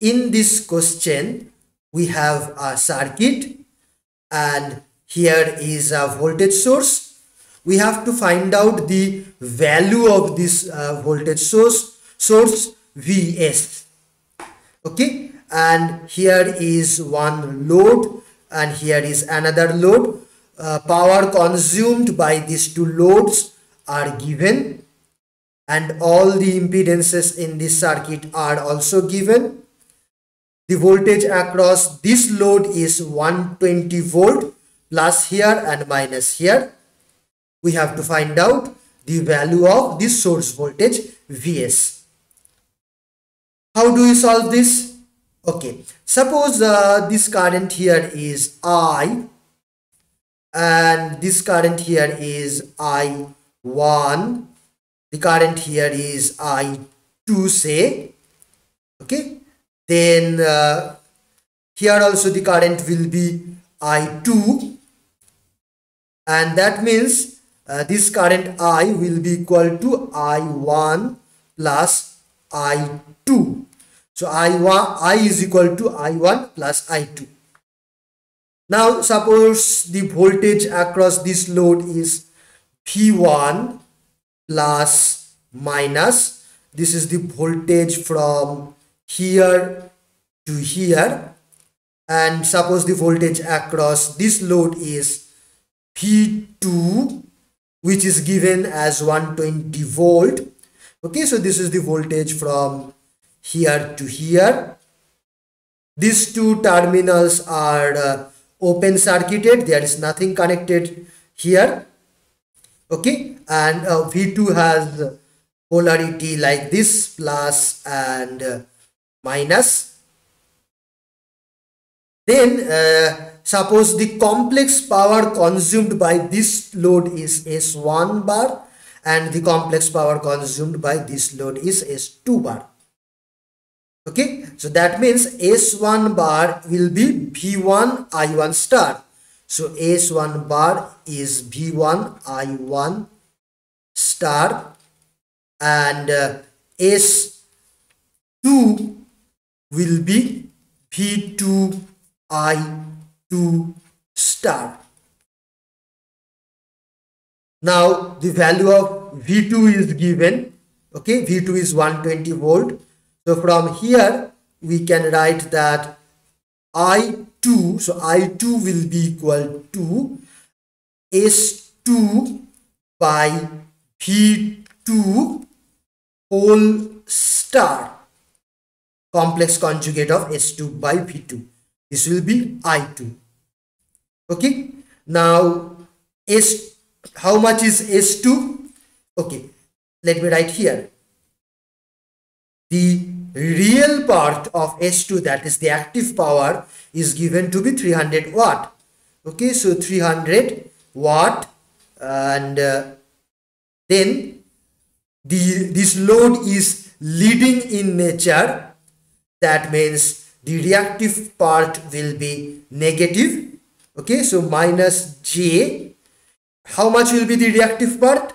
in this question we have a circuit and here is a voltage source. We have to find out the value of this uh, voltage source source vs. Okay? And here is one load and here is another load. Uh, power consumed by these two loads are given and all the impedances in this circuit are also given the voltage across this load is 120 volt plus here and minus here. We have to find out the value of this source voltage vs. How do we solve this? Okay suppose uh, this current here is i and this current here is i1 the current here is i2 say. Okay then uh, here also the current will be i2 and that means uh, this current i will be equal to i1 plus i2 so i1 i is equal to i1 plus i2 now suppose the voltage across this load is v1 plus minus this is the voltage from here to here. And suppose the voltage across this load is v2 which is given as 120 volt. Okay so this is the voltage from here to here. These two terminals are uh, open circuited. There is nothing connected here. Okay and uh, v2 has polarity like this plus and uh, minus. Then uh, suppose the complex power consumed by this load is s1 bar and the complex power consumed by this load is s2 bar. Okay? So that means s1 bar will be v1 i1 star. So s1 bar is v1 i1 star and uh, s2 will be v2 i2 star. Now the value of v2 is given. Okay v2 is 120 volt. So from here we can write that I2, so I2 will be equal to S2 by V2 whole star complex conjugate of S2 by V2. This will be I2. Okay. Now S, how much is S2? Okay. Let me write here. The real part of S2 that is the active power is given to be 300 watt okay so 300 watt and uh, then the this load is leading in nature that means the reactive part will be negative. Okay so minus j. How much will be the reactive part?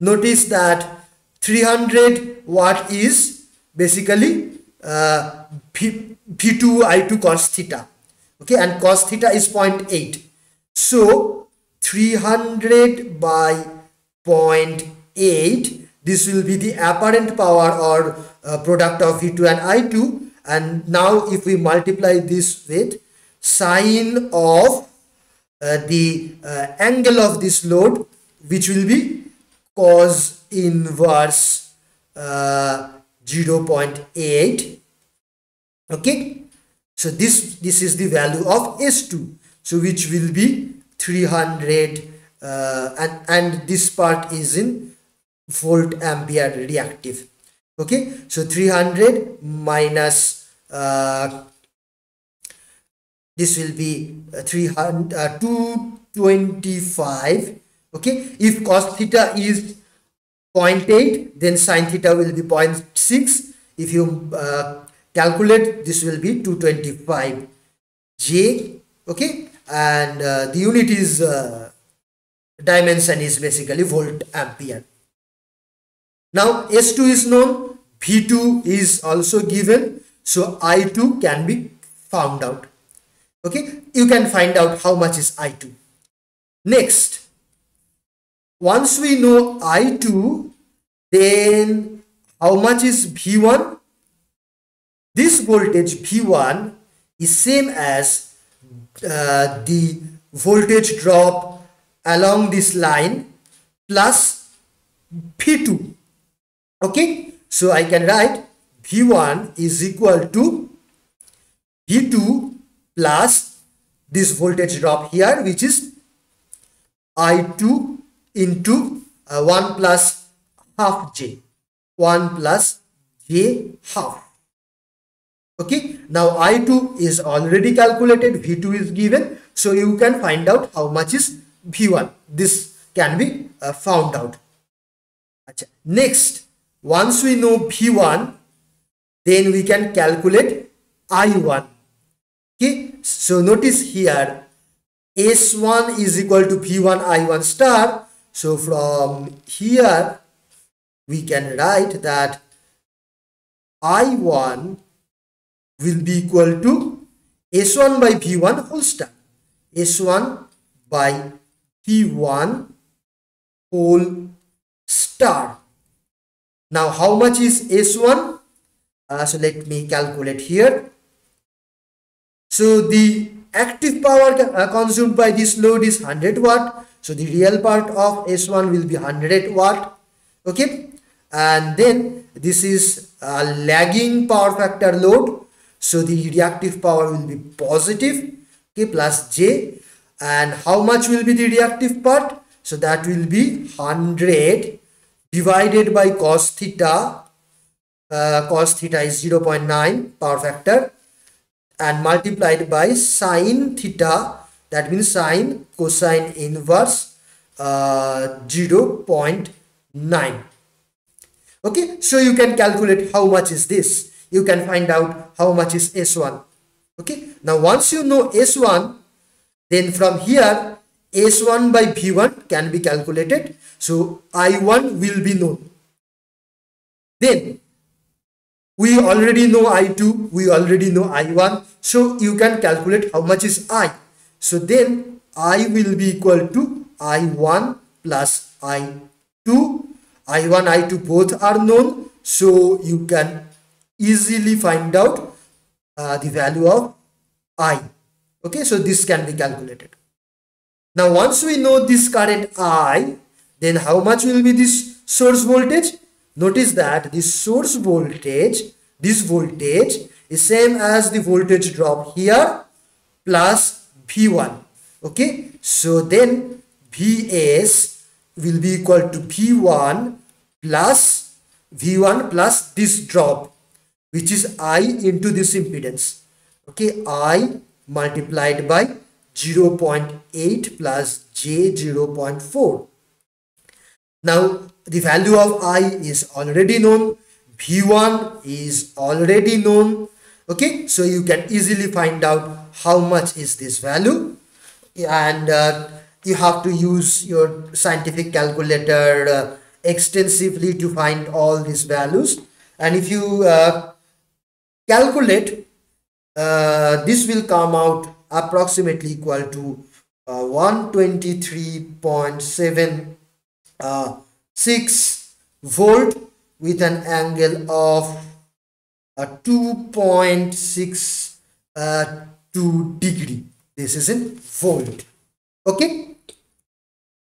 Notice that 300 watt is basically uh, v, v2 i2 cos theta. Okay and cos theta is 0.8 so 300 by 0.8 this will be the apparent power or uh, product of v2 and i2 and now if we multiply this with sine of uh, the uh, angle of this load which will be cos inverse uh, 0.8 okay? So this this is the value of s2 so which will be 300 uh, and and this part is in volt ampere reactive. Okay? So 300 minus uh, this will be uh, 300 uh, 225 okay? If cos theta is 0.8 then sine theta will be 0.6 if you uh, calculate this will be 225 j okay? And uh, the unit is uh, dimension is basically volt ampere now s2 is known v2 is also given so I2 can be found out. Okay, you can find out how much is I2. Next, once we know I2, then how much is V1? This voltage V1 is same as uh, the voltage drop along this line plus V2. Okay, so I can write V1 is equal to V2 plus this voltage drop here which is I2 into uh, 1 plus half J. 1 plus J half. Okay, now I2 is already calculated, V2 is given. So you can find out how much is V1. This can be uh, found out. Next, once we know V1, then we can calculate I1. Okay, so notice here S1 is equal to V1 I1 star. So from here we can write that I1 will be equal to S1 by V1 whole star. S1 by V1 whole star. Now how much is S1? Uh, so let me calculate here. So the active power uh, consumed by this load is 100 watt. So the real part of S1 will be 100 watt. Okay. And then this is a lagging power factor load. So the reactive power will be positive. Okay. Plus J. And how much will be the reactive part? So that will be 100 divided by cos theta. Uh, cos theta is 0.9 power factor and multiplied by sine theta that means sine cosine inverse uh, 0.9 okay so you can calculate how much is this you can find out how much is s1 okay now once you know s1 then from here S1 by V1 can be calculated. So I1 will be known. Then we already know I2, we already know I1. So you can calculate how much is I. So then I will be equal to I1 plus I2. I1, I2 both are known. So you can easily find out uh, the value of I. Okay, so this can be calculated. Now once we know this current I, then how much will be this source voltage? Notice that this source voltage, this voltage is same as the voltage drop here plus V1. Okay, so then Vs will be equal to V1 plus V1 plus this drop which is I into this impedance. Okay, I multiplied by 0.8 plus j 0.4. Now the value of i is already known, v1 is already known. Okay, so you can easily find out how much is this value and uh, you have to use your scientific calculator uh, extensively to find all these values and if you uh, calculate uh, this will come out approximately equal to uh, 123.76 uh, volt with an angle of uh, 2.62 degree. This is in volt. Okay